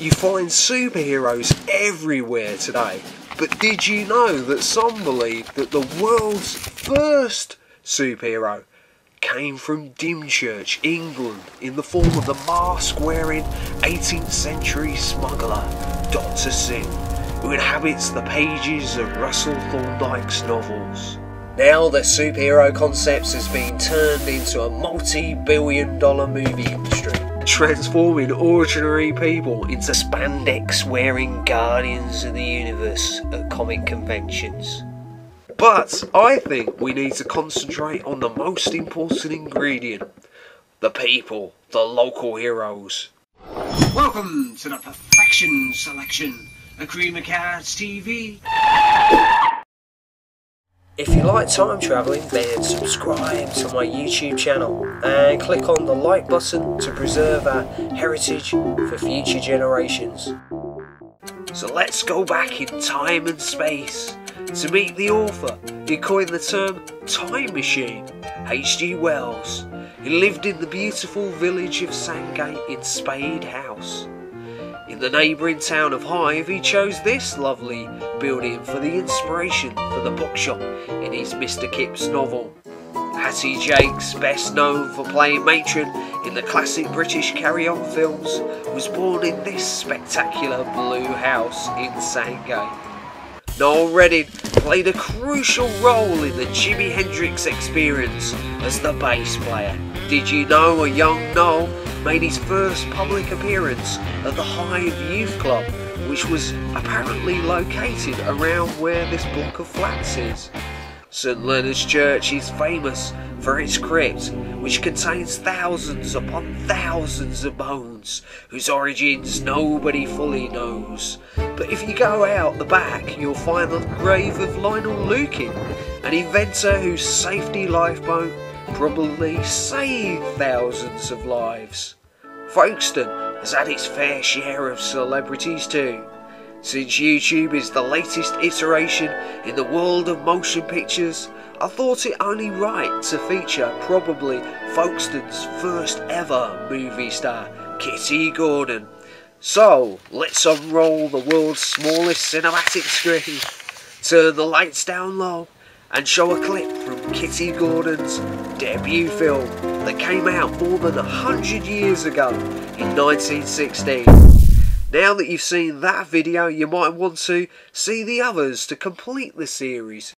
You find superheroes everywhere today. But did you know that some believe that the world's first superhero came from Dymchurch, England, in the form of the mask wearing 18th century smuggler Dr. Syn, who inhabits the pages of Russell Thorndike's novels. Now the superhero concept has been turned into a multi-billion dollar movie industry, transforming ordinary people into spandex-wearing guardians of the universe at comic conventions. But I think we need to concentrate on the most important ingredient the people, the local heroes. Welcome to the Perfection Selection, a Cream of Cards TV. If you like time travelling, then subscribe to my YouTube channel and click on the like button to preserve our heritage for future generations. So let's go back in time and space to meet the author who coined the term time machine, H.G. Wells. He lived in the beautiful village of Sandgate in Spade House. In the neighbouring town of Hythe, he chose this lovely building for the inspiration for the bookshop in his Mr. Kipps novel. Hattie Jacques, best known for playing matron in the classic British carry-on films, was born in this spectacular blue house in Sandgate. Noel Redding played a crucial role in the Jimi Hendrix experience as the bass player. Did you know a young Noel made his first public appearance at the Hythe Youth Club, which was apparently located around where this block of flats is? St Leonard's Church is famous for its crypt, which contains thousands upon thousands of bones, whose origins nobody fully knows. But if you go out the back, you'll find the grave of Lionel Lukin, an inventor whose safety lifeboat probably saved thousands of lives. Folkestone has had its fair share of celebrities too. Since YouTube is the latest iteration in the world of motion pictures, I thought it only right to feature probably Folkestone's first ever movie star, Kitty Gordon. So, let's unroll the world's smallest cinematic screen, turn the lights down low, and show a clip from Kitty Gordon's debut film that came out more than a hundred years ago in 1916. Now that you've seen that video, you might want to see the others to complete the series.